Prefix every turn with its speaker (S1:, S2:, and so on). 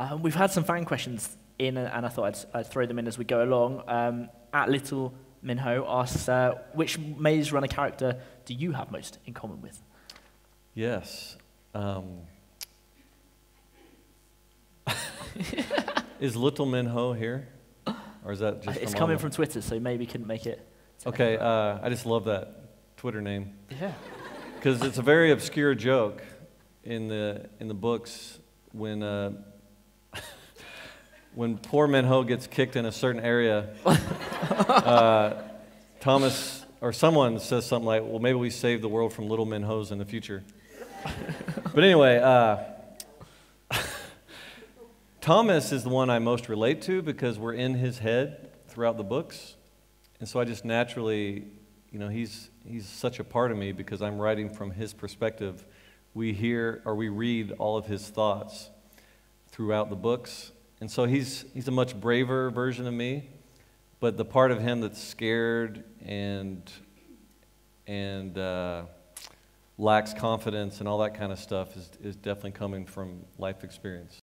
S1: Um, we've had some fan questions in, and I thought I'd, I'd throw them in as we go along. Um, at Little Minho asks, uh, which Maze Runner character do you have most in common with?
S2: Yes. Um, is Little Minho here? Or is that just
S1: it's coming from Twitter, so maybe couldn't make it.
S2: Okay, uh, I just love that Twitter name.
S1: Yeah.
S2: Because it's a very obscure joke in the, in the books when, uh, when poor Minho gets kicked in a certain area. uh, Thomas or someone says something like, well, maybe we save the world from little Minhos in the future. but anyway, uh, Thomas is the one I most relate to because we're in his head throughout the books. And so I just naturally, you know, he's, he's such a part of me because I'm writing from his perspective. We hear or we read all of his thoughts throughout the books. And so he's, he's a much braver version of me, but the part of him that's scared and, and uh, lacks confidence and all that kind of stuff is, is definitely coming from life experience.